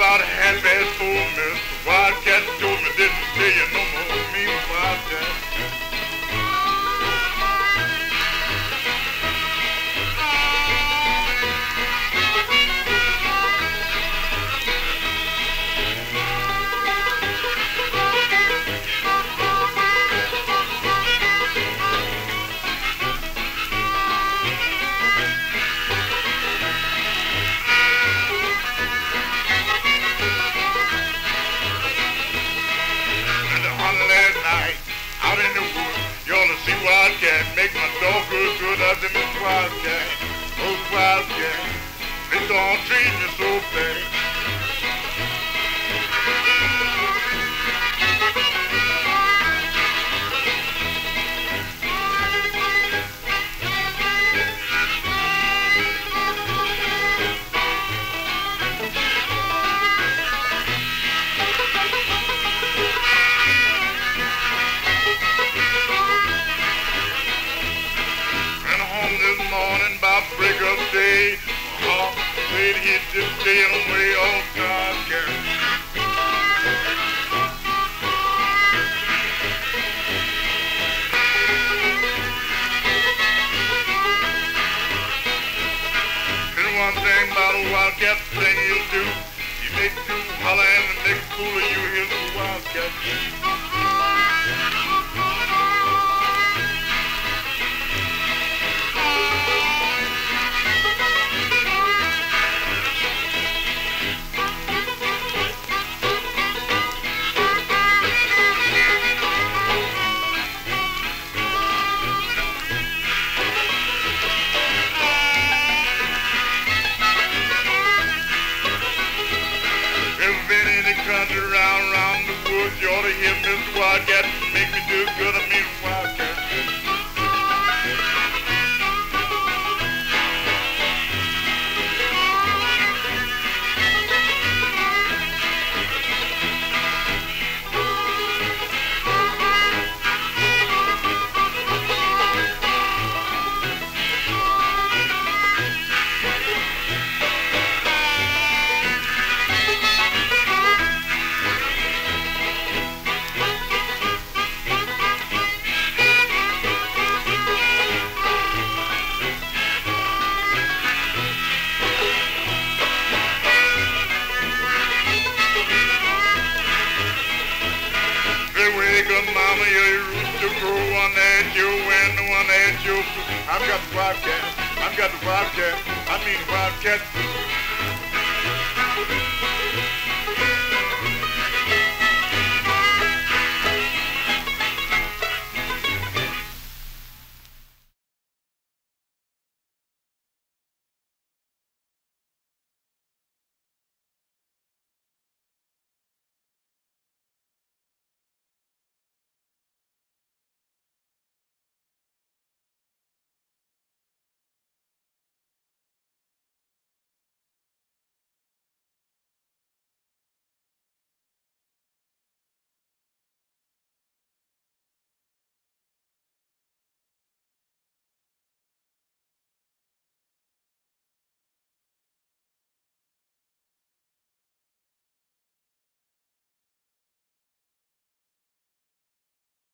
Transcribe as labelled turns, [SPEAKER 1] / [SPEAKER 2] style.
[SPEAKER 1] about half past four, miss. Wildcat make my dog good, good up to Miss Wildcat. Oh, Wildcat, this don't treat me so bad. Time. And one thing about a wildcat thing he'll do, he makes you holler and next fool of you here's the wildcat. Country round, round the woods? You ought to hear Mr. Wildcat Good mama, you used to grow one at you and one at you. I've got the wildcat. I've got the wildcat. I mean wildcat.